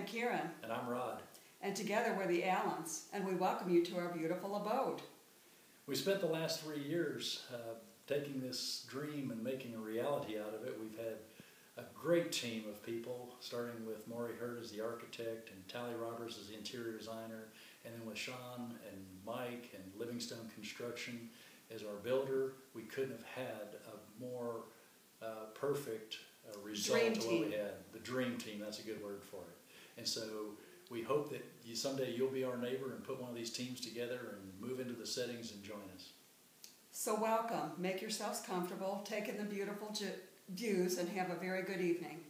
I'm Kieran, And I'm Rod. and together we're the Allans, and we welcome you to our beautiful abode. We spent the last three years uh, taking this dream and making a reality out of it. We've had a great team of people, starting with Maury Hurt as the architect and Tally Roberts as the interior designer, and then with Sean and Mike and Living Stone Construction as our builder. We couldn't have had a more uh, perfect uh, result Dream to what we team. had. The dream team, that's a good word for it. And so we hope that you, someday you'll be our neighbor and put one of these teams together and move into the settings and join us. So welcome, make yourselves comfortable, take in the beautiful views, and have a very good evening.